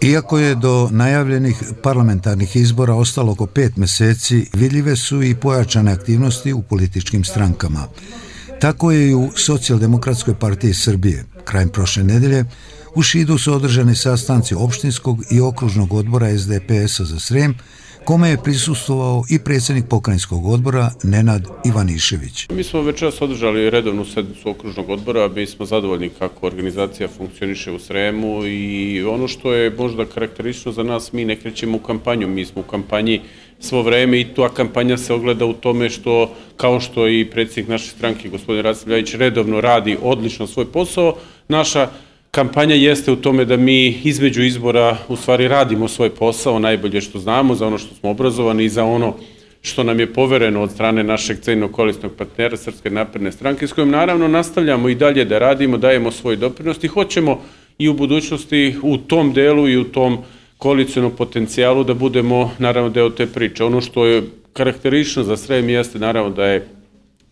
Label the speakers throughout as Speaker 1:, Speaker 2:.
Speaker 1: Iako je do najavljenih parlamentarnih izbora ostalo oko pet meseci, vidljive su i pojačane aktivnosti u političkim strankama. Tako je i u Socijaldemokratskoj partiji Srbije. Krajem prošle nedelje u Šidu su održani sastanci opštinskog i okružnog odbora SDPS-a za Srem, kome je prisustovao i predsjednik pokrajinskog odbora Nenad Ivanišević.
Speaker 2: Mi smo večeras održali redovnu sednicu okružnog odbora, mi smo zadovoljni kako organizacija funkcioniše u Sremu i ono što je možda karakteristično za nas, mi ne krećemo u kampanju, mi smo u kampanji svo vreme i ta kampanja se ogleda u tome što, kao što i predsjednik naše stranke, gospodin Rastavljavić, redovno radi odlično svoj posao, naša kampanja jeste u tome da mi između izbora u stvari radimo svoj posao najbolje što znamo, za ono što smo obrazovani i za ono što nam je povereno od strane našeg cejnog kolisnog partnera Srpske napredne stranke, s kojom naravno nastavljamo i dalje da radimo, dajemo svoj doprinost i hoćemo i u budućnosti u tom delu i u tom koalicijalnom potencijalu da budemo naravno deo te priče. Ono što je karakterično za Srem jeste naravno da je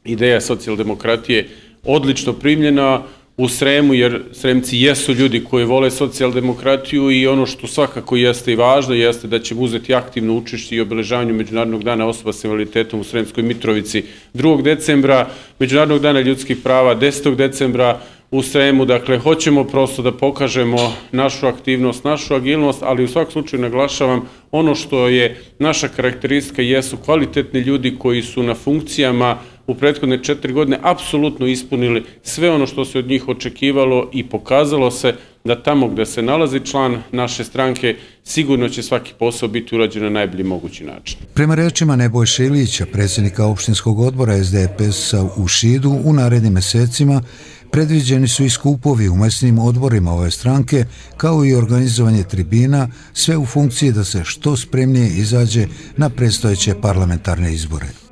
Speaker 2: ideja socijaldemokratije odlično primljena, u Sremu, jer Sremci jesu ljudi koji vole socijaldemokratiju i ono što svakako jeste i važno jeste da ćemo uzeti aktivno učešće i obeležavanju Međunarodnog dana osoba s invaliditetom u Sremskoj Mitrovici 2. decembra, Međunarodnog dana ljudskih prava 10. decembra u Sremu. Dakle, hoćemo prosto da pokažemo našu aktivnost, našu agilnost, ali u svakom slučaju naglašavam ono što je naša karakteristika jesu kvalitetni ljudi koji su na funkcijama u prethodne četiri godine apsolutno ispunili sve ono što se od njih očekivalo i pokazalo se da tamo gde se nalazi član naše stranke sigurno će svaki posao biti urađen na najbolji mogući način.
Speaker 1: Prema rečima Nebojša Ilića, predsjednika opštinskog odbora SDPS-a u Šidu, u narednim mesecima predviđeni su i skupovi u mesnim odborima ove stranke, kao i organizovanje tribina, sve u funkciji da se što spremnije izađe na predstojeće parlamentarne izbore.